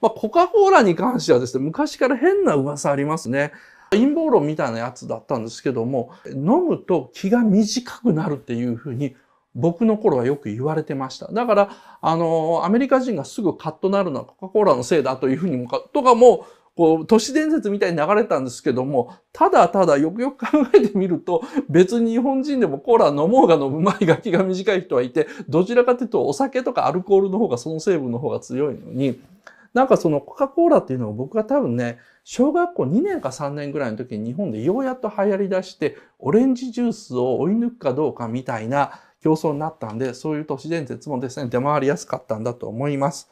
まあ、コカ・コーラに関してはですね、昔から変な噂ありますね。陰謀論みたいなやつだったんですけども、飲むと気が短くなるっていうふうに僕の頃はよく言われてました。だから、あの、アメリカ人がすぐカッとなるのはコカ・コーラのせいだというふうに、とかも、こう、都市伝説みたいに流れたんですけども、ただただよくよく考えてみると、別に日本人でもコーラ飲もうが飲む前が気が短い人はいて、どちらかというとお酒とかアルコールの方がその成分の方が強いのに、なんかそのコカ・コーラっていうのを僕が多分ね、小学校2年か3年ぐらいの時に日本でようやっと流行り出して、オレンジジュースを追い抜くかどうかみたいな競争になったんで、そういう都市伝説もですね、出回りやすかったんだと思います。